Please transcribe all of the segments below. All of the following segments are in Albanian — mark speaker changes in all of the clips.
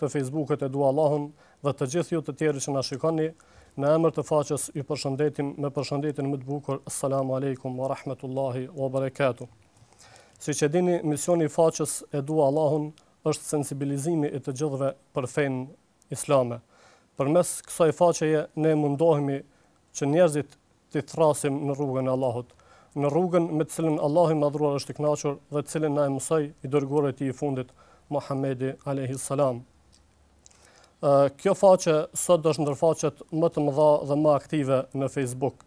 Speaker 1: të fejsbukut e dua Allahun dhe të gjithë ju të tjerët që na shikoni në emër të faqes ju përshëndetim me përshëndetjen më të bukur esselamu alejkum wa rahmetullahi wa barakatuh siç e dini misioni i faqes e dua Allahun është sensibilizimi i të gjithëve për fenë islame përmes kësaj faqeje ne mundohemi që njerëzit t'i thrasim në rrugën e Allahut, në rrugën me të cilën Allahu i Madhëruar është i kënaqur dhe të cilën na e mësoi i dërguari i tij i fundit, Muhamedi alejhi selam. Kjo faqe sot është ndër faqet më të mëdha dhe më aktive në Facebook.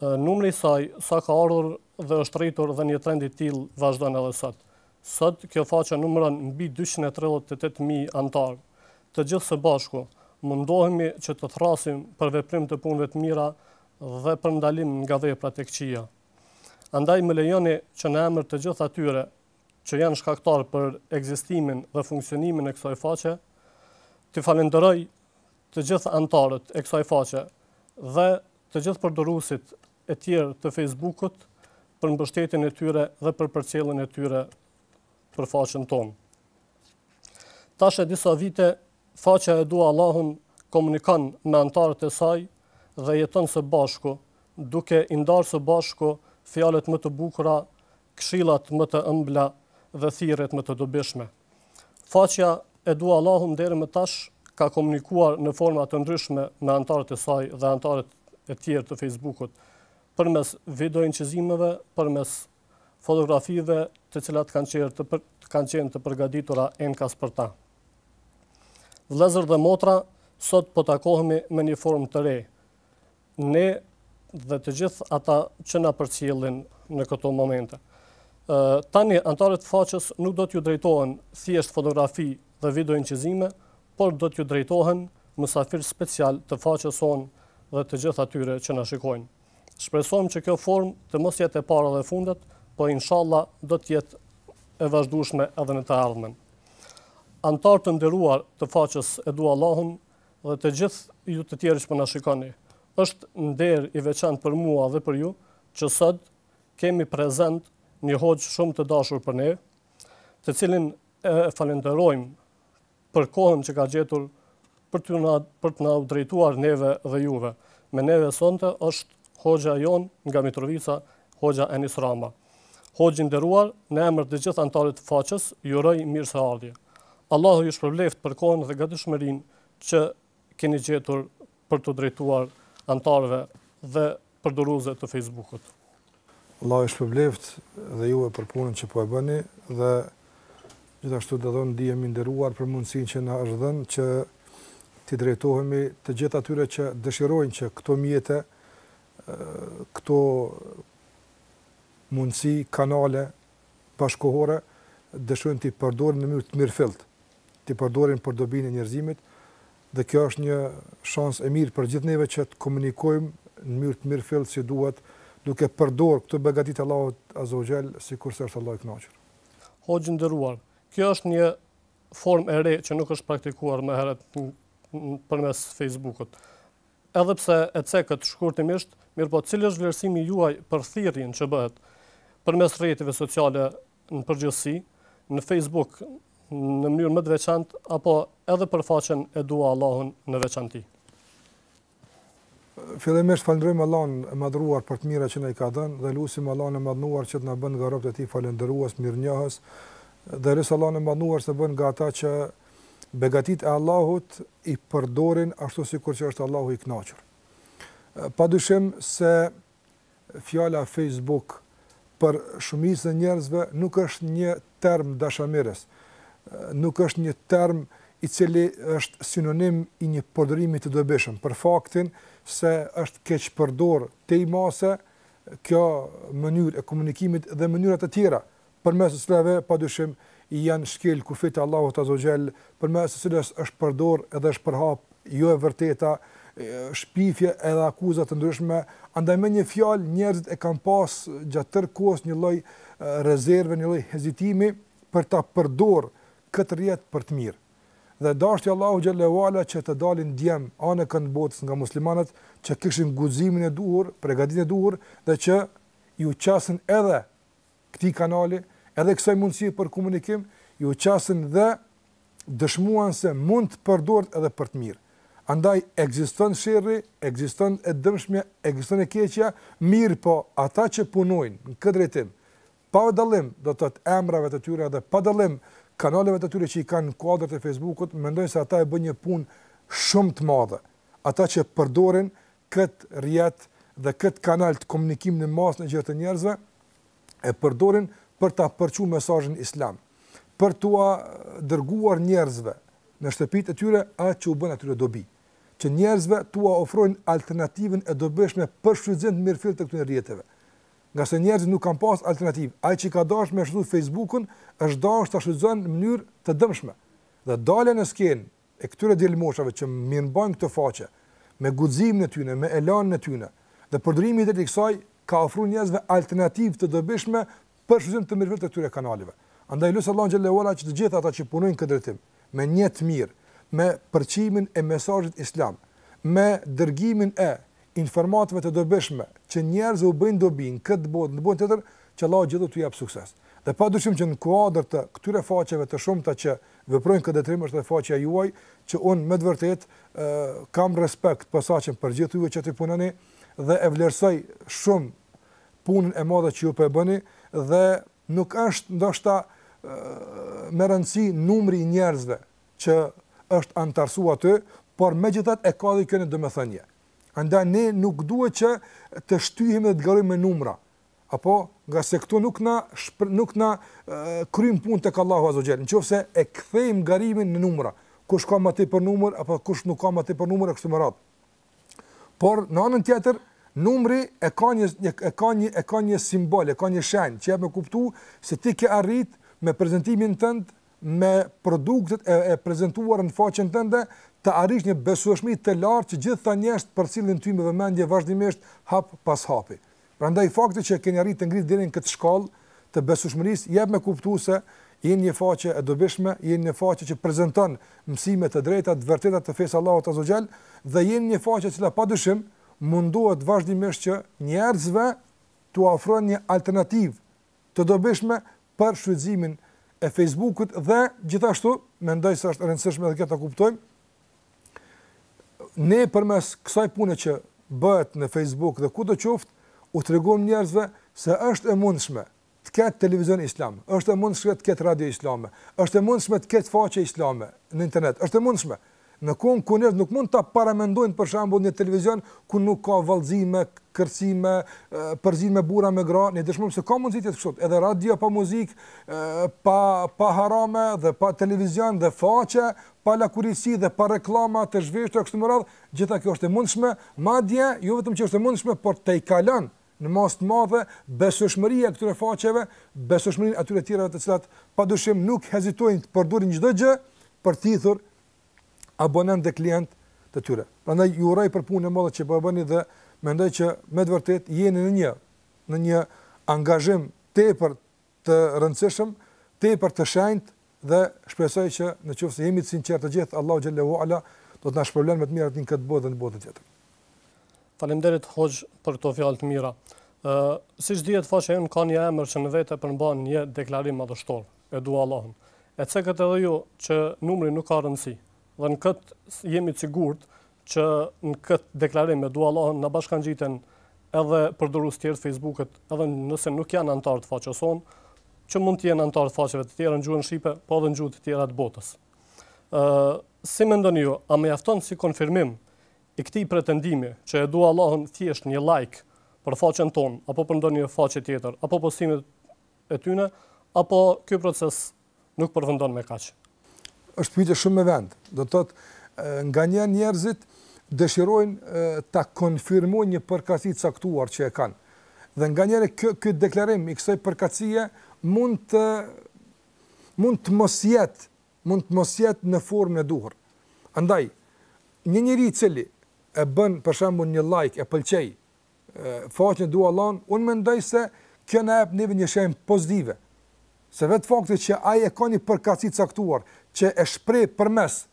Speaker 1: Numri i saj sa ka ardhur dhe është rritur dhe një trend i tillë vazhdon edhe sot. Sot, kjo faqe numëron mbi dyqind e tridhjetë e tetë mijë anëtarë. Të gjithë së bashku, mundohemi që të thrasim për veprim të punëve të mira dhe për ndalim nga veprat e këqija. Andaj më lejoni që në emër të gjithë atyre që janë shkaktarë për ekzistimin dhe funksionimin e kësaj faqe, t'i falënderoj të gjithë anëtarët e kësaj faqe dhe Të gjithë përdoruesit e tjerë të Facebook-ut për mbështetjen e tyre dhe për përcjelljen e tyre për faqen tonë. Tash e disa vite, faqja E dua Allahun komunikon me anëtarët e saj dhe jeton së bashku, duke i ndarë së bashku fjalët më të bukura këshillat më të ëmbla dhe thirrjet më të dobishme. Faqja E dua Allahun deri më tash ka komunikuar në forma të ndryshme me anëtarët e saj dhe anëtarët e tjerë të Facebook-ut, përmes videoincizimeve, përmes fotografive të cilat kanë qenë të, për, kanë qenë të përgatitura enkas për ta. Vëllezër dhe motra, sot po takohemi me një formë të re, Ne dhe të gjithë ata që na përcjellin në këto momente. Tani anëtarëve të faqes nuk do t'ju drejtohen thjesht fotografi dhe video incizime, por do t'ju drejtohen mysafirë special të faqes sonë dhe të gjithë atyre që na shikojnë. Shpresojmë që kjo formë të mos jetë e para dhe e fundit, po inshalla do të jetë e vazhdueshme edhe në të ardhmen. Anëtarë të nderuar të faqes E dua Allahun, Dhe të gjithë ju të tjerë që po na shikoni, është nder i veçantë për mua dhe për ju që sot kemi prezent një hoxhë shumë të dashur për ne, të cilin e falënderojmë për kohën që ka gjetur për të na për të na u drejtuar neve dhe juve. Me neve sonte është hoxha jonë nga Mitrovica, hoxha Enis Rama. Hoxhë i nderuar, në emër të gjithë anëtarëve të faqes, ju uroj mirëseardhje. Allahu ju shpërbleftë për kohën dhe gatishmërinë që keni gjetur për t'u drejtuar anëtarëve dhe përdoruesve të Facebook-ut.
Speaker 2: Allahu ju shpërbleftë dhe juve për punën që po e bëni dhe gjithashtu do të ndihem i nderuar për mundësinë që na është dhënë që t'i drejtohemi të gjithë atyre që dëshirojnë që këto mjete, këto mundësi, kanale bashkëkohore dëshirojnë t'i përdorin në mënyrë të mirëfilltë, t'i përdorin për dobinë e njerëzimit dhe kjo është një shans e mirë për gjithë neve që të komunikojmë në mënyrë të mirëfilltë si duhet, duke përdorë këto begati të Allahut azza wa jall sikurse është Allahu i kënaqur.
Speaker 1: Hoxhë i nderuar, kjo është një formë e re që nuk është praktikuar më herët përmes Facebook-ut. Edhe pse e cekët shkurtimisht, mirëpo cili është vlerësimi juaj për thirrjen që bëhet përmes rrjeteve sociale në përgjithësi, në Facebook në mënyrë më të veçantë apo edhe për faqen E dua Allahun në veçanti?
Speaker 2: Fillimisht falënderojmë Allahun e Madhëruar për të mirat që na i ka dhënë dhe lusim Allahun e Madhëruar që të na bën nga robët e Tij falënderues, mirënjohës dhe lus Allahun e Madhëruar të na bën nga ata që begatitë e Allahut i përdorin ashtu sikur që është Allahu i kënaqur. Padyshim se fjala Facebook për shumicën e njerëzve nuk është një term dashamirës, nuk është një term i cili është sinonim i një përdorimi të dobishëm për faktin se është keqpërdorë tej mase kjo mënyrë e komunikimit dhe mënyra të tjera përmes së cilave padyshim janë shkelë kufijtë e Allahut azza wa jall, përmes së cilës është përdorë dhe është përhapë jo e vërteta, shpifje edhe akuza të ndryshme, andaj me një fjalë njerëzit e kanë pasë gjatë tërë kohës një lloj rezerve, një lloj hezitimi për ta përdorë këtë rrjet për të mirë. Dhe dashti Allahu xhel-le ue ala që të dalin djem anë e kënd botës nga muslimanët që kishin guximin e duhur, pregatitjen e duhur dhe që iu qasën edhe këtij kanali, edhe kësaj mundësie për komunikim, iu qasën dhe dëshmuan se mund të përdoret edhe për të mirë. Andaj, ekziston sherri, ekziston e dëmshmja, ekziston e keqja, mirëpo ata që punojnë në këtë drejtim, pa dallim, do të thotë emrave të tyre dhe pa dallim kanaleve të tyre që i kanë në kuadër të Facebook-ut, mendoj se ata e bëjnë një punë shumë të madhe. Ata që përdorin këtë rrjet dhe këtë kanal të komunikimit në masë të gjerë të njerëzve, e përdorin për ta përçu mesazhin islam, për t'ua dërguar njerëzve në shtëpitë e tyre atë që u bën atyre dobi, që njerëzve t'ua ofrojnë alternativën e dobishme për shfrytëzim të mirëfilltë të këtyre rrjeteve. Ngase njerëzit nuk kanë pas alternativë, ai që ka dashtë me shfrytzu Facebookun, është dashtë ta shfrytëzon në mënyrë të dëmshme. Dhe dalja në skenë, e këtyre djelmoshave që mirëmbajnë këto faqe, me guximin e tyre, me elanin e tyre, dhe përdorimi i drejtë i kësaj, ka ofruar njerëzve alternativë të dobishme për shfrytëzim të mirëfilltë të këtyre kanaleve. Andaj lus Allahun xhel-le ue ala që të gjithë ata që punojnë në këtë drejtim, me nijet të mirë, me përçimin e mesazhit islam, me dërgimin e informatave të dobishme që njerëzve u bëjnë dobi në këtë botë e në botën tjetër që Allahu gjithashtu t'ju jap sukses dhe pa dyshim që në kuadër të këtyre faqeve të shumta që veprojnë në këtë drejtim është edhe faqja juaj që unë me të vërtetë kam respekt të posaçëm për gjithë ju që aty punoni dhe e vlerësoj shumë punën e madhe që ju po e bëni dhe nuk është ndoshta me rëndësi numri i njerëzve që është anëtarësua aty, por megjithatë e ka dhe kjo një domethënie. Andaj ne nuk duhet që të shtyhemi dhe të garojmë me numra. Apo, ngase këtu nuk na nuk na kryn punë tek Allahu Azze ue Xhel, nëse e kthejmë garimin në numra, kush ka më tepër numër apo kush nuk ka më tepër numër e kështu me radhë. Por në anën tjetër, numri e ka një një e ka një e ka një simbol, e ka një shenjë që jep me kuptu se ti ke arrit me prezantimin tënd, me produktet e, e prezantuara në faqen tënde, të arrish një besueshmëri të lartë që gjithë këta njerëz të përcillin ty me vëmendje vazhdimisht hap pas hapi. Prandaj fakti që keni arritë të ngriheni deri në këtë shkallë të besueshmërisë jep me kuptu se jeni një faqe e dobishme, jeni një faqe që prezanton mësime të drejta, të vërteta të fesë së Allahut Azze ue Xhel dhe jeni një faqe e cila pa dyshim mundohet vazhdimisht që njerëzve t'u ofrojë një alternativë të dobishme për shfrytëzimin e Fejsbukut dhe gjithashtu mendoj se është e rëndësishme edhe këtë ta kuptojmë, ne përmes kësaj pune që bëhet në Fejsbuk dhe kudo qoftë, u tregojmë njerëzve se është e mundshme të ketë televizion islam, është e mundshme të ketë radio islame, është e mundshme të ketë faqe islame në internet, është e mundshme, Në kohën kur njerëzit nuk mund ta paramendojnë për shembull një televizion ku nuk ka vallëzime, kërcime, përzierje burra me gra, ne dëshmojmë se ka mundësi të jetë kështu. Edhe radio pa muzikë, pa pa harame dhe po televizion dhe faqe pa lakuriqësi dhe pa reklama të zhveshura kështu me radhë, gjitha kjo është e mundshme, madje jo vetëm që është e mundshme, por tejkalon Në masë të madhe, besueshmëria e këtyre faqeve, besueshmërinë e atyre të tjerave të cilat padyshim nuk hezitojnë të përdorin çdo gjë për të thithur abonentë dhe klientë të tyre. Prandaj ju uroj për punën e madhe që po e bëni dhe mendoj që me të vërtetë jeni në një në një angazhim tepër të rëndësishëm, tepër të shenjtë dhe shpresoj që në qoftë se jemi të sinqertë të gjithë, Allahu xhelle ue ala do të na shpërblejë me të mirat në këtë botë dhe në botën tjetër.
Speaker 1: Faleminderit Hoxhë për këto fjalë të mira. Ë, siç dihet faqja jonë ka një emër që në vete përmban një deklarim madhështor, e dua Allahun. E cekët edhe ju që numri nuk ka rëndësi, Dhe në këtë jemi të sigurt që në këtë deklarim e dua Allahun na bashkangjiten edhe përdorues tjerë të Facebookut, edhe nëse nuk janë anëtarë të faqes sonë, që mund të jenë anëtarë të faqeve të tjera në gjuhën shqipe, po edhe në gjuhë të tjera të botës. Ë, si mendoni ju, a mjafton si konfirmim i këtij pretendimi që e dua Allahun thjesht një like për faqen tonë apo për ndonjë faqe tjetër, apo postimet e tyne, apo ky proces nuk përfundon me kaq.
Speaker 2: Është pyetje shumë me vend. Do të thotë, nganjëherë njerëzit dëshirojnë ta konfirmojnë një përkatësi të caktuar që e kanë. Dhe nganjëherë ky ky deklarim i kësaj përkatësie mund të mund të mos jetë, mund të mos jetë në formën e duhur. Andaj, një njeri i cili e bën për shembull një like, e pëlqej, faqen E dua Allahun, unë mendoj se kjo na jep neve një shenjë pozitive, se vetë fakti që ai e ka një përkatësi të caktuar që e shpreh përmes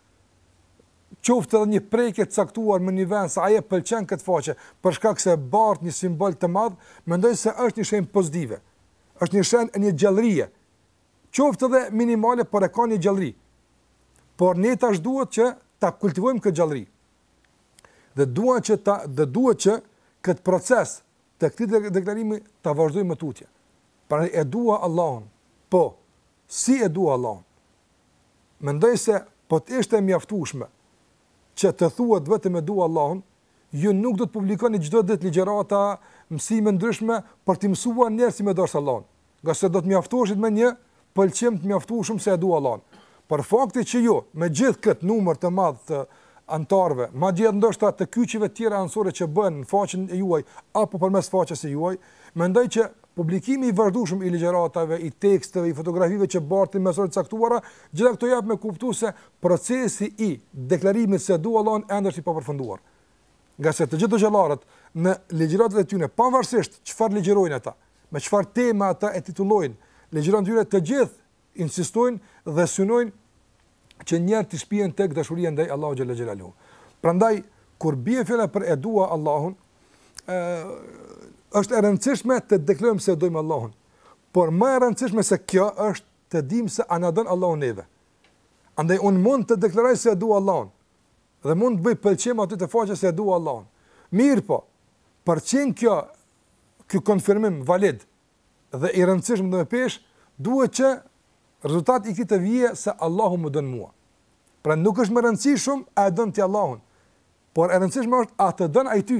Speaker 2: qoftë edhe një prekje të caktuar në një vend se ai e pëlqen këtë faqe për shkak se bart një simbol të madh, mendoj se është një shenjë pozitive. Është një shenjë e një gjallërie. Qoftë edhe minimale, por e ka një gjallëri. Por ne tash duhet që ta kultivojmë këtë gjallëri. Dhe duhet që ta dhe duhet që këtë proces të këtij deklarimi ta vazhdojmë më tutje. Pra e dua Allahun. Po, si e dua Allahun? Mendoj se po të ishte mjaftueshme që të thuhet vetëm e dua Allahun, ju nuk do të publikonit çdo ditë ligjërata, mësime ndryshme për t'i mësuar njerëzit si me dashtë Allahun. Ngase do të mjaftoheshit me një pëlqim të mjaftueshëm se e dua Allahun. Por fakti që ju, me gjithë këtë numër të madh të anëtarëve, madje edhe ndoshta të kyçjeve të tjera anësore që bëhen në faqen e juaj apo përmes faqes së juaj, mendoj që publikimi i vazhdueshëm i ligjëratave, i teksteve, i fotografive që bartin mesazhe të caktuara, gjitha këto jap me kuptu se procesi i deklarimit se e dua Allahun ende është i papërfunduar. Ngase të gjithë hoxhallarët në ligjëratat e tyre, pavarësisht çfarë ligjërojnë ata, Me çfarë tema ata e titullojnë, legjërat e tyre të gjithë insistojnë dhe synojnë që njerëzit të shpihen tek dashuria ndaj Allahut xhalla xhelalu. Prandaj kur bie fjala për e dua Allahun, ë është e rëndësishme të deklarojmë se dojmë Allahun. Por më e rëndësishme se kjo është të dimë se a na don Allahu neve. Andaj un mund të deklaroj se e dua Allahun dhe mund të bëj pëlqim aty të faqes se e dua Allahun. Mirëpo, për t'qenë kjo ky konfirmim valid dhe i rëndësishëm dhe me peshë, duhet që rezultati i këtij të vijë se Allahu më don mua. Pra nuk është me rëndësi shumë a e don ti Allahun, por e rëndësishme është a të don ai ty.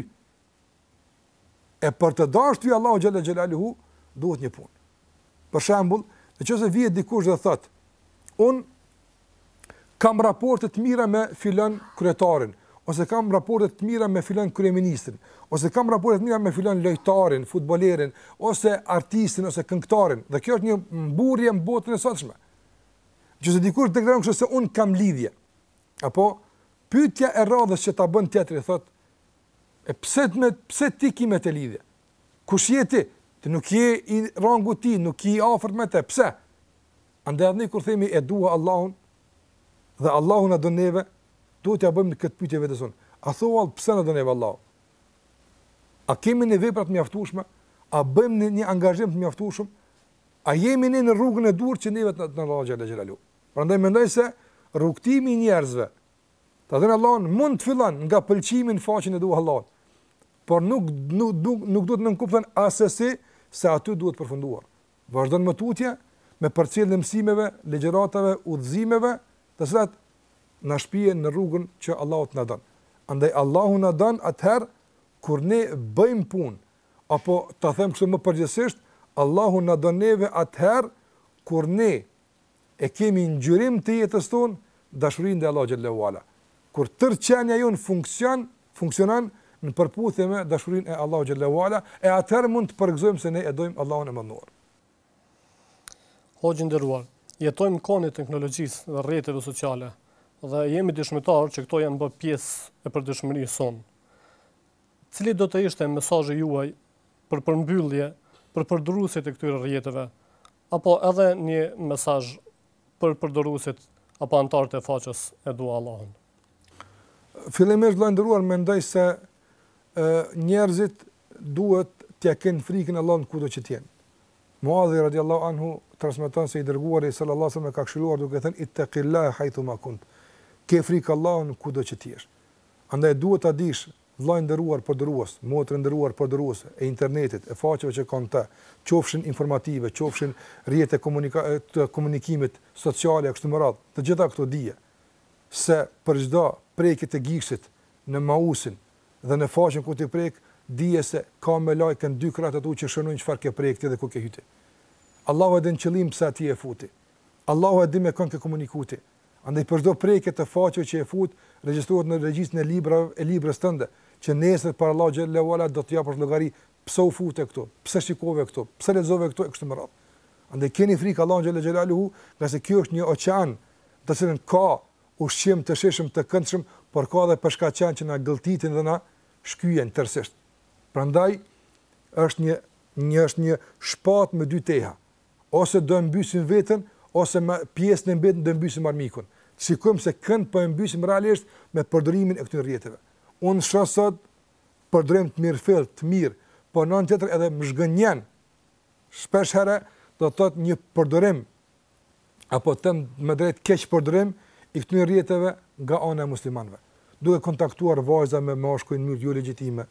Speaker 2: E për të të dashur ty Allahu xhalla xhelaluhu duhet një punë. Për shembull, nëse vjen dikush dhe thotë, unë kam raporte të mira me filan kryetarin, ose kam raporte të mira me filan kryeministrin, ose kam raporte të mira me filan lojtarin, futbollerin, ose artistin, ose këngëtarin, dhe kjo është një mburrje në botën e sotshme. Nëse dikush deklaron kështu se unë kam lidhje, po pyetja e radhës që ta bën tjetri thotë, e pse ti me, pse ti ki me të lidhje? Kush je ti? Ti nuk je i rangut tij, nuk je i afërt me të. Pse? Andaj ne kur themi e dua Allahun dhe Allahu na do neve, duhet t'ia bëjmë këtë pyetje vetes sonë. A thua pse na do neve Allahu? A kemi ne vepra të mjaftueshme? A bëjmë ne një angazhim të mjaftueshëm? A jemi ne në rrugën e duhur që neve të na të na dojë Allahu xhelalu? Prandaj mendoj se rrugtimi i njerëzve Ta don Allahun mund të fillon nga pëlqimi në faqen e dua Allahun, por nuk nuk nuk nuk duhet të nënkupton asesi se aty duhet përfunduar. Vazhdon më tutje me përcjelljen e mësimeve, legjëratave, udhëzimeve, të cilat na shpien në rrugën që Allahu të na don. Andaj Allahu na don atëherë kur ne bëjmë punë, apo ta them kështu më përgjithësisht, Allahu na don neve atëherë kur ne e kemi ngjyrim të jetës tonë dashurinë ndaj Allahut xhallahu te ala. Kur tërë qenia jonë funksion, funksionon në përputhje me dashurinë e Allahut xhallahu te ala, e atëherë mund të përgëzohemi se ne e dojmë Allahun e madhëruar.
Speaker 1: Hoxhë i nderuar, jetojmë në kohën e teknologjisë dhe rrjeteve sociale dhe jemi dëshmitarë që këto janë bërë pjesë e përditshmërisë sonë. Cili do të ishte mesazhi juaj për përmbyllje për përdoruesit e këtyre rrjeteve? Apo edhe një mesazh për përdoruesit apo anëtarët e faqes E dua Allahun.
Speaker 2: Fillimisht vëlla i nderuar mendoj se njerëzit duhet t'ia kenë frikën Allahut kudo që të jenë. Muadhi radiallahu anhu transmeton se i dërguari sallallahu alaihi wasallam e ka këshilluar duke thënë ittaqillaha haythuma kunt. Ke frikë Allahun kudo që të jesh. Andaj duhet ta dish Vëlla i nderuar përdorues, motër e nderuar përdoruese e internetit, e faqeve që kanë të, qofshin informative, qofshin rrjete komunika, të komunikimit sociale e kështu me radhë, të gjitha këto dije se për çdo prekje të gishtit në mausin dhe në faqen ku ti prek, dije se ka melaike në dy krahët e tu që shënojnë çfarë ke prek ti dhe ku ke hy ti. Allahu e din qëllimin pse ti u fute. Allahu e din me kën ke komuniku ti. Andaj për çdo prekje të faqeve që e fut, regjistrohet në regjistrin e librave e librës tënde, që nesër para Allahut xhelle ue ala do të japësh llogari pse u fute këtu, pse shikove këtu, pse lexove këtu e kështu me radhë. Andaj keni frikë Allahun xhelle xhelaluhu, ngase ky është një oqean, në të cilin ka ushqim të shijshëm të këndshëm, por ka edhe peshkaqenë që na gëlltitin dhe na shkyjnë tërësisht. Prandaj është një një është një shpatë me dy teha. Ose do e mbysim veten, ose me pjesën e mbetur do e mbysim armikun. Të shikojmë se kënd po e mbysim realisht me përdorimin e këtyre rrjeteve. Unë shoh sot përdorim të mirëfilltë, të mirë, por në anën tjetër edhe më zhgënjen shpesh herë do të thotë një përdorim apo të them më drejt keqpërdorim i këtyre rrjeteve nga ana e muslimanëve, duke kontaktuar vajza me mashkuj në mënyrë jolegjitime.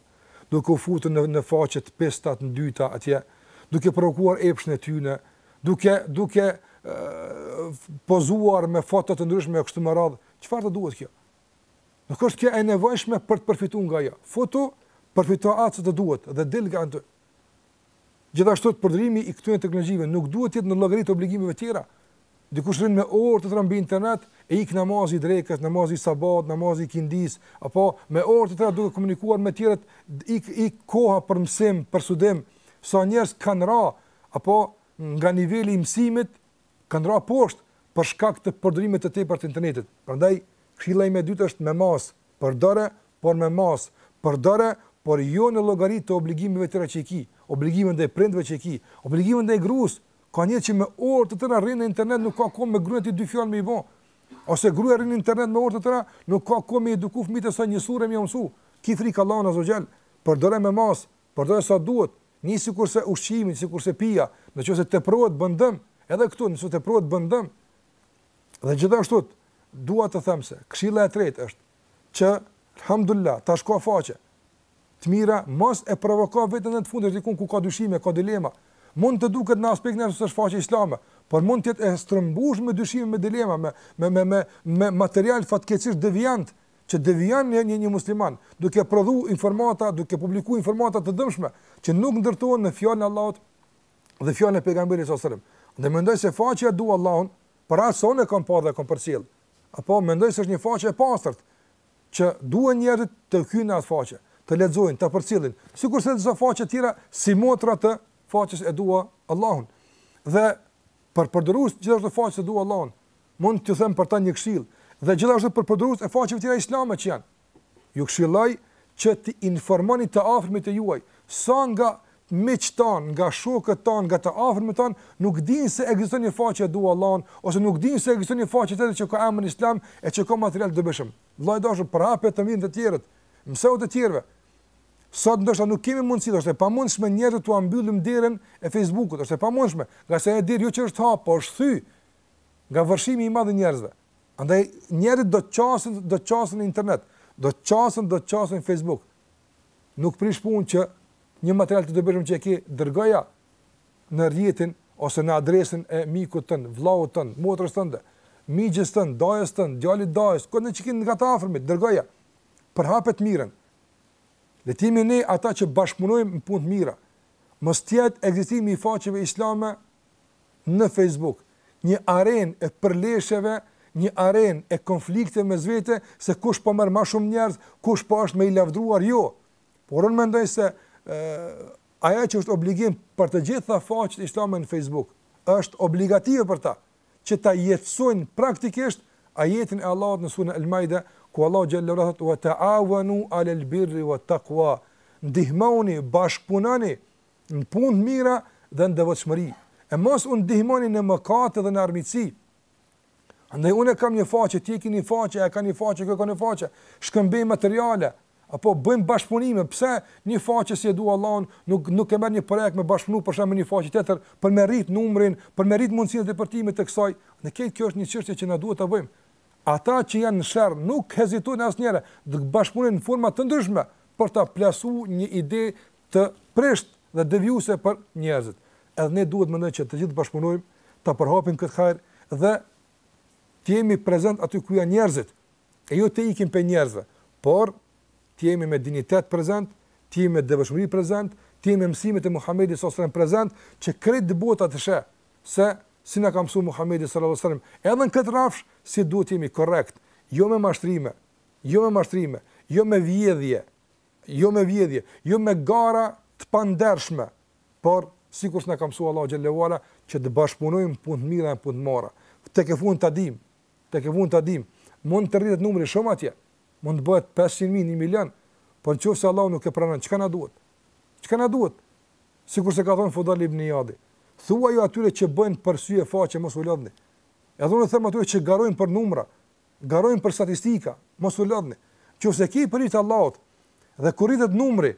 Speaker 2: duke u futur në në faqe të pista të ndyta atje, duke provokuar epshin e tyne, duke duke pozuar me foto të ndryshme e kështu me radhë, çfarë të duhet kjo? Nuk është kjo e nevojshme për të përfitu nga ajo. Futu, përfito atë që të duhet dhe dil nga aty. Gjithashtu përdorimi i këtyre teknologjive nuk duhet të jetë në llogari të obligimeve tjera. Dikush rrin me orë të tëra mbi internet e ik namazi i drekës, namazi i sabahut, namazi i ikindis, apo me orë të tëra duke komunikuar me të tjerët, ik ik koha për mësim, për studim, sa njerëz kanë ra, apo nga niveli i mësimit kanë ra poshtë për shkak të përdorimit të tepërt të internetit. Prandaj këshilla ime e dytë është me masë, përdore por me masë, përdore, por jo në llogari të obligimeve tjera që i ki, obligime ndaj prindve që i ki, obligime ndaj gruas, ka njerëz që me orë të tëra rrin në internet nuk ka kohë me gruan e tij dy fjalë me i bo, ose gruaja rrin në internet me orë të tëra nuk ka kohë me eduku fëmijët e saj një sure me ia mësu, ki frikë Allahun azza wa xhall, përdore me masë, përdore sa duhet, një sikurse ushqimi, sikurse pija, në qoftë se teprohet bën dëm, edhe këtu nëse teprohet bën dëm. Dhe gjithashtu dua të them se këshilla e tretë është, që Elhamdullillah tash ka faqe të mira mos e provoko veten në fund të fundit dikun ku ka dyshime ka dilema mund të duket në aspektin se është faqe islame por mund të jetë e stërmbush me dyshime me dilema me me me me, me material fatkeqësisht deviant që devijon një një, një musliman duke prodhu informata duke publiku informata të dëmshme që nuk ndërtohen në fjalën e Allahut dhe fjalën e pejgamberit sallallahu alajhi wasallam dhe mendoj se faqja dua Allahun, për atë sa unë kam pa dhe kam përcjellë Apo mendoj se është një faqe e pastërt që duhen njerëzit të hyjnë në atë faqe, të lexojnë, ta përcillin, sikurse edhe disa faqe tjera si motra të faqes e dua Allahun. Dhe për përdorues gjithashtu faqes e dua Allahun, mund t'ju them për ta një këshill, dhe gjithashtu për përdorues e faqeve tjera islame që janë. Ju këshilloj që t'i informoni të afërmit e juaj, sa nga miqtë tanë, nga shokët tanë, nga të afërmit tanë, nuk dinë se ekziston një faqe e dua Allahun, ose nuk dinë se ekziston një faqe tjetër që ka emrin Islam e që ka material të dobishëm. Vëlla i dashur, përhape të mirën te tjerët, mësoju të tjerëve. Sot ndoshta nuk kemi mundësi, është e pamundshme njerëzve t'ua mbyllim derën e Facebook-ut, është e pamundshme, ngase ajo derë jo që është hapë, po është thy nga vërshimi i madh i njerëzve. Andaj njerëzit do të qasen, do të qasen në internet, do të qasen, do të qasen në Facebook. Nuk prish punë që një material të dobishëm që e ke dërgoja në rrjetin ose në adresën e mikut tënd, vëllaut tënd, motrës tënde, mixhës tënd, dajës tënd, djalit dajës, ku ne çikin nga të afërmit, dërgoja. Përhape të mirën. Le të jemi ne ata që bashkëpunojmë në punë të mira. Mos të jetë ekzistimi i faqeve islame në Facebook, një arenë e përleshjeve, një arenë e konflikteve mes vete, se kush po merr më shumë njerëz, kush po është më i lavdëruar, jo. Por unë mendoj se ajo që është obligim për të gjitha faqet islame në Facebook, është obligative për ta që ta jetësojnë praktikisht ajetin e Allahut në surën Al-Maida, ku Allahu xhele thotë: "Wa ta'awanu 'alal birri wat-taqwa", ndihmoni, bashkëpunoni në punë të mira dhe në devotshmëri, e mos u ndihmoni në mëkate dhe në armiqësi. Andaj unë kam një faqe, ti e ke një faqe, e ka një faqe, ky ka një faqe, shkëmbej materiale, apo bëjmë bashkëpunime, pse një faqe si e dua Allahun, nuk nuk e merr një projekt me bashkëpunu për shemb me një faqe tjetër për me rrit numrin, për me rrit mundësinë e depërtimit të kësaj. Në këtë kjo është një çështje që na duhet ta bëjmë. Ata që janë në sherr nuk hezitojnë asnjëherë të bashkëpunojnë në forma të ndryshme për ta plasuar një ide të prisht dhe devijuese për njerëzit. Edhe ne duhet mendoj që të gjithë të bashkëpunojmë, ta përhapim këtë hajër dhe të jemi prezent aty ku janë njerëzit, e jo të ikim prej njerëzve, por të jemi me dinjitet prezent, të jemi me devotshmëri prezent, të jemi me mësimet e Muhamedit sallallahu alajhi wasallam prezent, që krejt bota të sheh se si na ka mësuar Muhamedi sallallahu alajhi wasallam, edhe në këtë rrafsh si duhet të jemi korrekt, jo me mashtrime, jo me mashtrime, jo me vjedhje, jo me vjedhje, jo me gara të pandershme, por sikurse na ka mësuar Allahu xhelle ue ala që të bashkëpunojmë në punë të mira në punë të mbara. Tek e fundit ta dimë, tek e fundit ta dimë, mund të rritet numri shumë atje, mund të bëhet pesëqind mijë, një milion, por nëse Allahu nuk e pranon, çka na duhet? Çka na duhet? Sikurse ka thënë Fudajl ibn Ijadi, thuaju atyre që bëjnë për sy e faqe mos u lodhni. Edhe unë them atyre që garojnë për numra, Garojnë për statistika, mos u lodhni. Qoftë se për hir të Allahut dhe kur rritet numri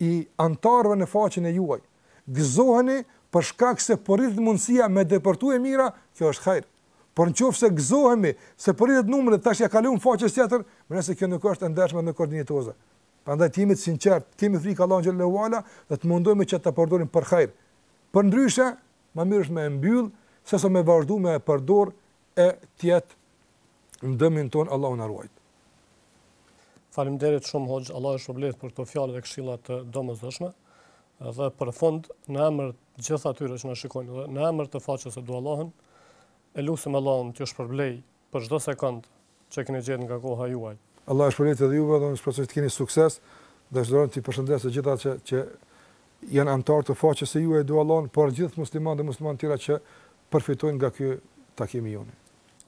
Speaker 2: i anëtarëve në faqen e juaj, gëzoheni për shkak se po rritet mundësia me depërtu e mira, kjo është hajr. Por nëse gëzohemi se po rritet numri dhe tash ja kalojmë faqes tjetër, mendoj se kjo nuk është e ndershme dhe nuk është dinjitoze. Prandaj të jemi të sinqertë, të kemi frikë Allahun xhelle ue ala dhe të mundohemi që ta përdorim për hajr. Përndryshe, më mirë është me e mbyll sesa me vazhdu me e përdor e të jetë në dëmin tonë Allahu na ruajt.
Speaker 1: Faleminderit shumë hoxhë, Allahu ju shpërbleftë për këto fjalë dhe këshilla të domosdoshme. Dhe për fund, në emër të gjithë atyre që na shikojnë dhe në emër të faqes Dua Allahun, e lusim Allahun t'ju shpërblej për çdo sekond që keni nda nga koha juaj.
Speaker 2: Allahu ju shpërbleftë edhe juve dhe unë shpresoj të keni sukses dhe dëshiroj të përshëndes të gjitha që që janë anëtarë të faqes së juaj Dua Allahun por gjithë muslimanë dhe muslimanet tjera që përfitojnë nga ky takim i joni.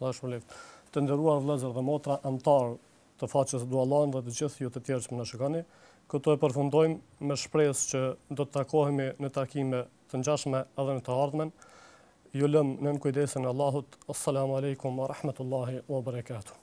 Speaker 1: Allah ju shpërbleftë. Të nderuar vëllezër dhe motra anëtarë të faqes Dua Allahun dhe të gjithë ju të tjerë që na shikoni, këtu e përfundojmë me shpresë që do të takohemi në takime të ngjashme edhe në të ardhmen. Ju lëmë nën kujdesin e Allahut. Assalamu alejkum wa rahmetullahi wa barakatuh.